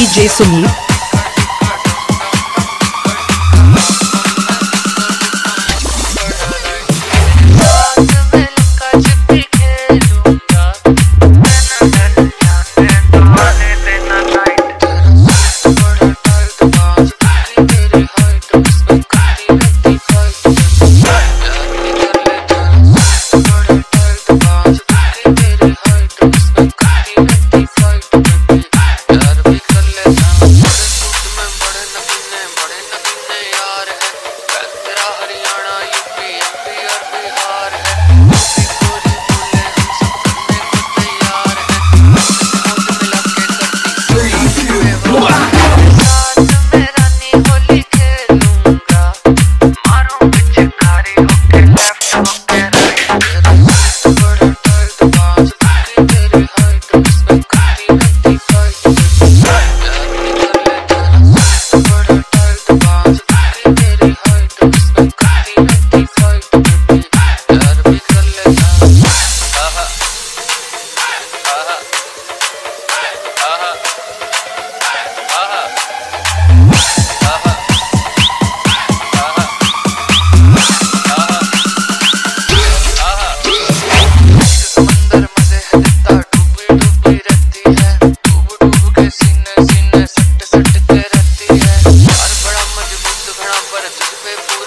DJ Sumit.